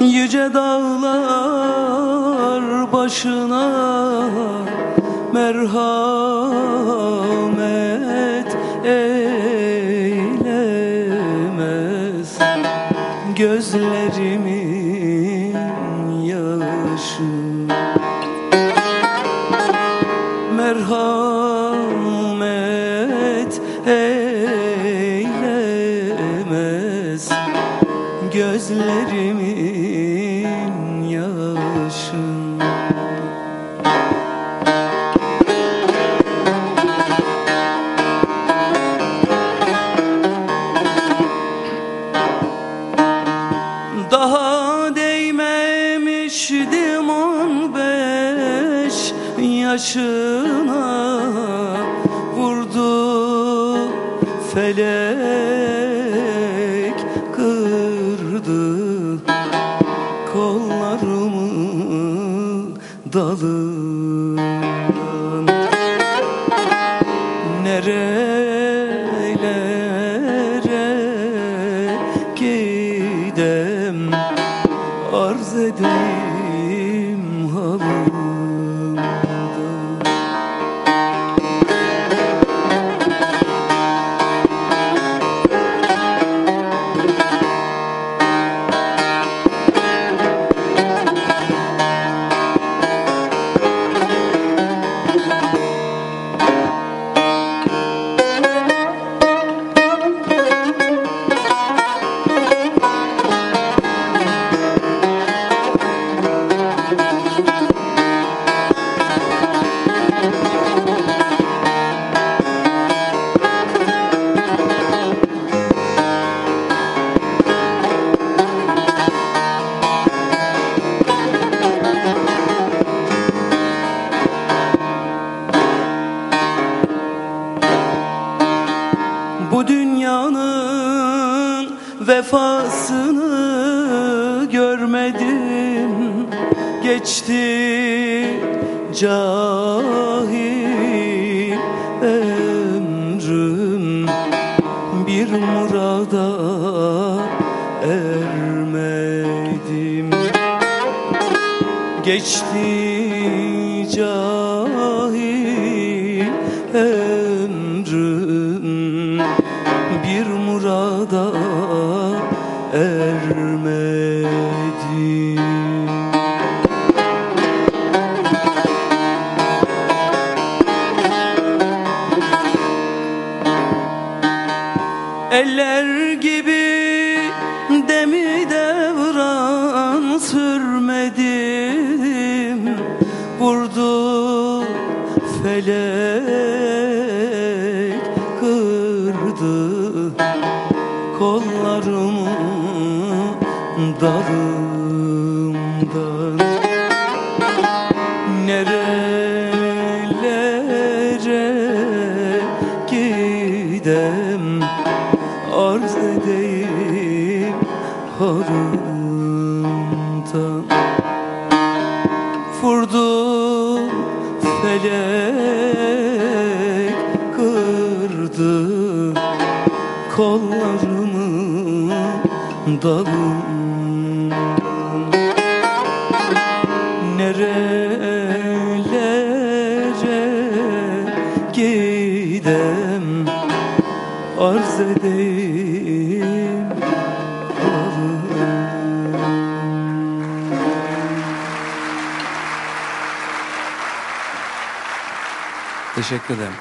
yüce dağlar başına Merhamet eylemez. Gözlerimin yaşı Merhamet eylemez. Gözlerimin yaşına Vurdu felek kırdı Kollarımı dalından. Nerelere gidem Arz edeyim vefasını görmedim. Geçti cahil ömrüm. Bir murada ermedim. Geçti cahil ömrüm Eller gibi demi devran sürmedim. Vurdu felek kırdı Kollarımı dalımdan. Nerelere gidem arz edeyim halımdan Vurdu felek kırdı kollarımı dalımdan Nerelere gidem arz edeyim Teşekkür ederim.